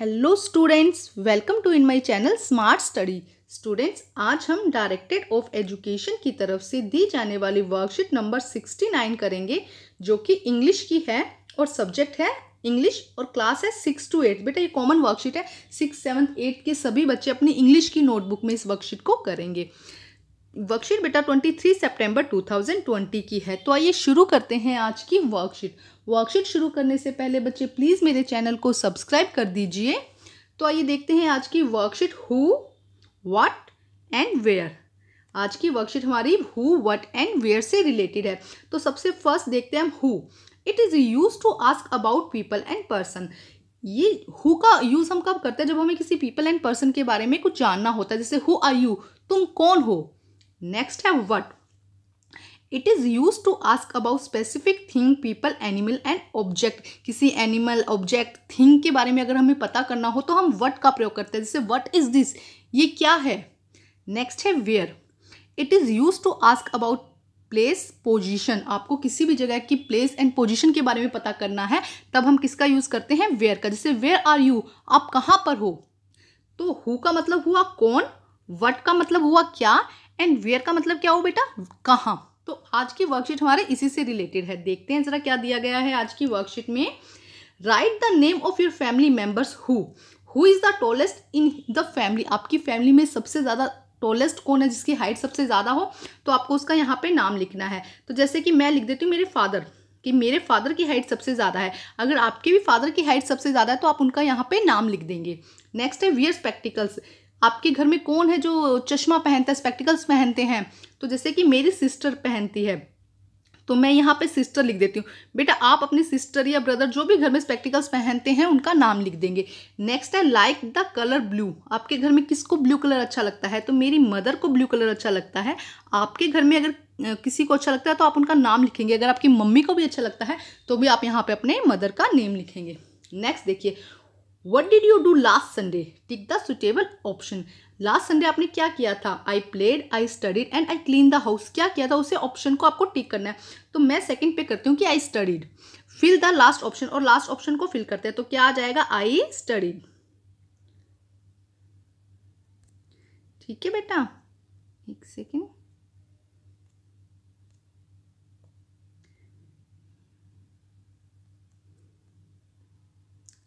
Hello students welcome to in my channel smart study students आज हम directed of education की तरफ़ से दी जाने वाली वर्कशीट नंबर 69 करेंगे, जो कि इंग्लिश की है और सब्जेक्ट है इंग्लिश और क्लास है सिक्स टू एट बेटा, ये कॉमन वर्कशीट है। सिक्स सेवन्थ एट के सभी बच्चे अपनी इंग्लिश की नोटबुक में इस वर्कशीट को करेंगे। वर्कशीट बेटा 23 सितंबर 2020 की है। तो आइए शुरू करते हैं आज की वर्कशीट वर्कशीट शुरू करने से पहले बच्चे प्लीज़ मेरे चैनल को सब्सक्राइब कर दीजिए। तो आइए देखते हैं आज की worksheet who what and where आज की वर्कशीट हमारी हु व्हाट एंड वेयर से रिलेटेड है। तो सबसे फ़र्स्ट देखते हैं हम who it is use to ask about people and person ये हु का यूज़ हम कब करते हैं? जब हमें किसी पीपल एंड पर्सन के बारे में कुछ जानना होता है, जैसे हु आर यू तुम कौन हो? नेक्स्ट है what it is use to ask about specific thing people animal and object किसी एनिमल ऑब्जेक्ट थिंग के बारे में अगर हमें पता करना हो तो हम वट का प्रयोग करते हैं। जैसे वट इज़ दिस ये क्या है? नेक्स्ट है where it is use to ask about place position आपको किसी भी जगह की प्लेस एंड पोजिशन के बारे में पता करना है, तब हम किसका यूज़ करते हैं? वेयर का। जैसे वेयर आर यू आप कहाँ पर हो? तो हु का मतलब हुआ कौन? वट का मतलब हुआ क्या? एंड वेयर का मतलब क्या हो बेटा? कहाँ? तो आज की वर्कशीट हमारे इसी से रिलेटेड है। देखते हैं जरा क्या दिया गया है आज की वर्कशीट में। Write the name of your family members who who is the tallest in the family आपकी फैमिली में सबसे ज़्यादा टोलेस्ट कौन है जिसकी हाइट सबसे ज़्यादा हो? तो आपको उसका यहाँ पे नाम लिखना है। तो जैसे कि मैं लिख देती हूँ मेरे फादर कि मेरे फादर की हाइट सबसे ज़्यादा है। अगर आपके भी फादर की हाइट सबसे ज़्यादा है तो आप उनका यहाँ पे नाम लिख देंगे। नेक्स्ट है वियर स्पेक्टिकल्स आपके घर में कौन है जो चश्मा पहनता है स्पेक्टिकल्स पहनते हैं? तो जैसे कि मेरी सिस्टर पहनती है तो मैं यहाँ पे सिस्टर लिख देती हूँ। बेटा, आप अपनी सिस्टर या ब्रदर जो भी घर में स्पेक्टिकल्स पहनते हैं, उनका नाम लिख देंगे। नेक्स्ट है लाइक द कलर ब्लू आपके घर में किसको ब्लू कलर अच्छा लगता है? तो मेरी मदर को ब्लू कलर अच्छा लगता है। आपके घर में अगर किसी को अच्छा लगता है तो आप उनका नाम लिखेंगे। अगर आपकी मम्मी को भी अच्छा लगता है तो भी आप यहाँ पे अपने मदर का नेम लिखेंगे। नेक्स्ट देखिए what did you do last Sunday tick the suitable option last Sunday आपने क्या किया था? I played I studied and I clean the house क्या किया था? उसे ऑप्शन को आपको टिक करना है। तो मैं सेकंड पे करती हूँ कि I studied fill the last option और लास्ट ऑप्शन को फिल करते हैं। तो क्या आ जाएगा? आई स्टडीड ठीक है बेटा? एक सेकेंड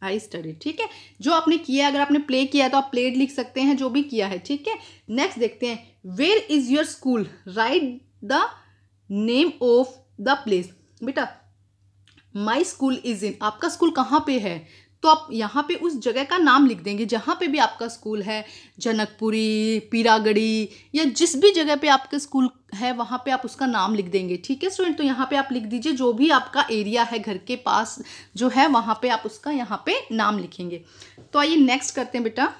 आई स्टडी, ठीक है? जो आपने किया अगर आपने प्ले किया तो आप प्लेड लिख सकते हैं जो भी किया है, ठीक है? नेक्स्ट देखते हैं where is your school write the name of the place बेटा माई स्कूल इज़ इन आपका स्कूल कहाँ पे है? तो आप यहाँ पे उस जगह का नाम लिख देंगे, जहाँ पे भी आपका स्कूल है, जनकपुरी पीरागढ़ी या जिस भी जगह पे आपका स्कूल है, वहाँ पे आप उसका नाम लिख देंगे। ठीक है स्टूडेंट? तो यहाँ पे आप लिख दीजिए, जो भी आपका एरिया है, घर के पास जो है, वहाँ पे आप उसका यहाँ पे नाम लिखेंगे। तो आइए नेक्स्ट करते हैं बेटा।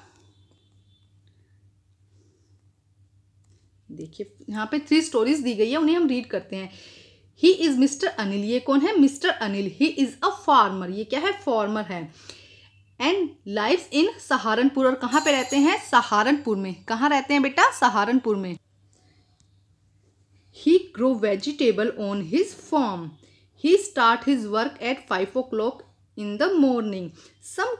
देखिए, यहाँ पे थ्री स्टोरीज दी गई है, उन्हें हम रीड करते हैं। ही इज़ मिस्टर अनिल ये कौन है? Mister Anil he is a farmer ये क्या है? फार्मर है। एंड लाइव इन सहारनपुर और कहाँ पे रहते हैं? सहारनपुर में। कहाँ रहते हैं बेटा? सहारनपुर में। He grow vegetable on his farm he start his work at five o'clock in the morning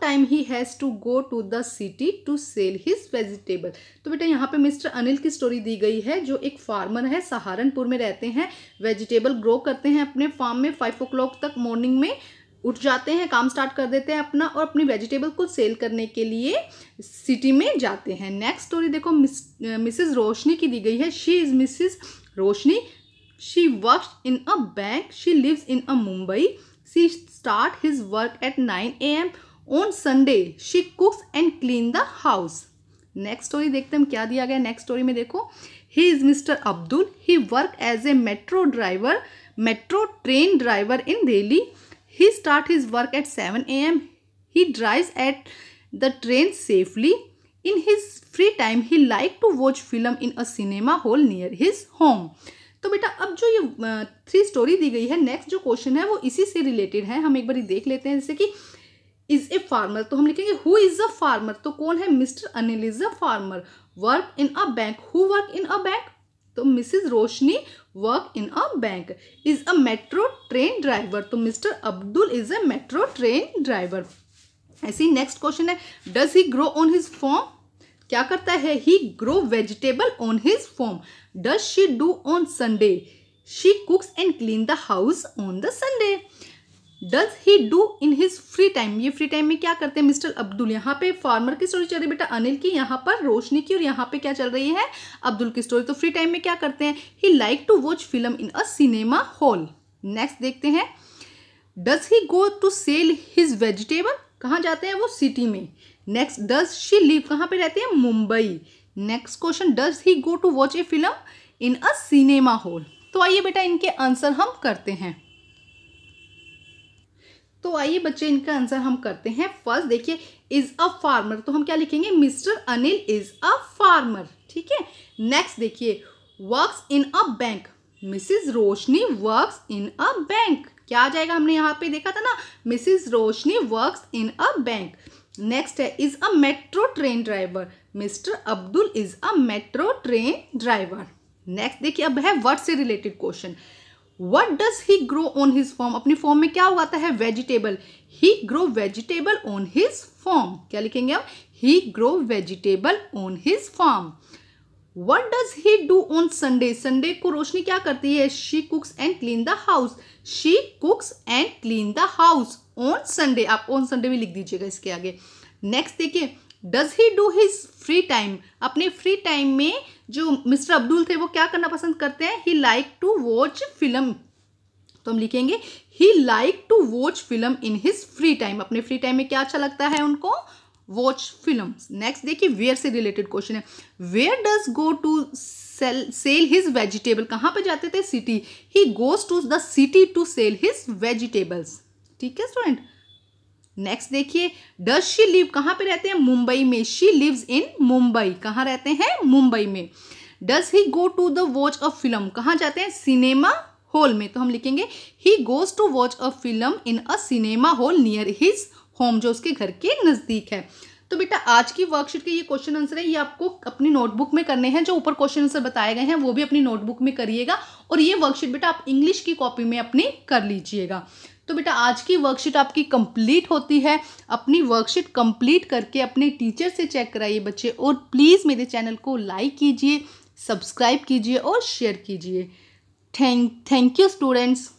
time he has to go to the city to sell his vegetable तो बेटा, यहाँ पे मिस्टर अनिल की स्टोरी दी गई है, जो एक फार्मर है सहारनपुर में रहते हैं। वेजिटेबल ग्रो करते हैं अपने फार्म में फाइव ओ क्लॉक तक मॉर्निंग में। उठ जाते हैं, काम स्टार्ट कर देते हैं अपना और अपनी वेजिटेबल को सेल करने के लिए सिटी में जाते हैं। नेक्स्ट स्टोरी देखो मिस मिसिज रोशनी की दी गई है। She is Mrs Roshni. She work in a bank she lives in a Mumbai she start his work at nine A M on Sunday she cooks and clean the house next story देखते हैं क्या दिया गया? Next story में देखो he is Mr Abdul he work as a metro driver metro train driver in Delhi He start his work at 7 a.m. He drives at the train safely. In his free time, he like to watch film in a cinema hall near his home. तो बेटा अब जो ये three story दी गई है next जो question है वो इसी से रिलेटेड है हम एक बार देख लेते हैं जैसे कि इज़ ए फार्मर तो हम लिखेंगे हु इज़ अ फार्मर तो कौन है Mr Anil is a farmer work in a bank who work in a bank तो Mrs Roshni work in a bank, is a metro train driver. तो Mr Abdul is a metro train driver. ऐसे ही next question है, does he grow on his farm? क्या करता है? He grow vegetable on his farm. Does she do on Sunday? She cooks and clean the house on the Sunday. Does he do in his free time ये free time में क्या करते हैं mister Abdul? यहाँ पे फार्मर की story चल रही है, बेटा अनिल की, यहाँ पर रोशनी की, और यहाँ पे क्या चल रही है, अब्दुल की स्टोरी तो फ्री टाइम में क्या करते हैं he like to watch film in a cinema hall next देखते हैं does he go to sell his vegetable कहाँ जाते हैं, वो सिटी में। नेक्स्ट डज शी लिव कहाँ पे रहते हैं, Mumbai. Next question does he go to watch a film in a cinema hall तो आइए बेटा, इनके आंसर हम करते हैं। तो आइए बच्चे, इनका आंसर हम करते हैं फ़र्स्ट। देखिए, इज़ अ फार्मर। तो हम क्या लिखेंगे? Mr Anil is a farmer. ठीक है? नेक्स्ट देखिए works in a bank Mrs Roshni works in a bank क्या आ जाएगा हमने यहाँ पे देखा था ना? Mrs Roshni works in a bank next है, is a metro train driver. Mr Abdul is a metro train driver. Next देखिए, अब है वर्ड से related question. What does he grow on his farm अपनी फॉर्म में क्या उगाता है vegetable he grow vegetable on his farm क्या लिखेंगे हम? He grow vegetable on his farm what does he do on Sunday Sunday को रोशनी क्या करती है? She cooks and clean the house she cooks and clean the house on Sunday आप on Sunday भी लिख दीजिएगा इसके आगे. नेक्स्ट देखिए does he do his free time अपने फ्री टाइम में जो मिस्टर अब्दुल थे, वो क्या करना पसंद करते हैं? He like to watch film तो हम लिखेंगे he like to watch film in his free time अपने फ्री टाइम में क्या अच्छा लगता है उनको? वॉच फ़िल्म नेक्स्ट देखिए वेयर से रिलेटेड क्वेश्चन है। Where does go to sell sell his vegetable कहाँ पे जाते थे? City he goes to the city to sell his vegetables ठीक है स्टूडेंट नेक्स्ट देखिए डज शी लिव कहाँ पे रहते हैं? मुंबई में। She lives in Mumbai. कहाँ रहते हैं? मुंबई में। Does he go to the watch a film कहाँ जाते हैं? सिनेमा हॉल में। तो हम लिखेंगे he goes to watch a film in a cinema hall near his home जो उसके घर के नज़दीक है। तो बेटा, आज की वर्कशीट के ये क्वेश्चन आंसर है। ये आपको अपनी नोटबुक में करने हैं। जो ऊपर क्वेश्चन आंसर बताए गए हैं, वो भी अपनी नोटबुक में करिएगा। और ये वर्कशीट बेटा, आप इंग्लिश की कॉपी में अपनी कर लीजिएगा। तो बेटा, आज की वर्कशीट आपकी कंप्लीट होती है। अपनी वर्कशीट कंप्लीट करके अपने टीचर से चेक कराइए बच्चे और प्लीज़ मेरे चैनल को लाइक कीजिए सब्सक्राइब कीजिए और शेयर कीजिए। Thank thank you students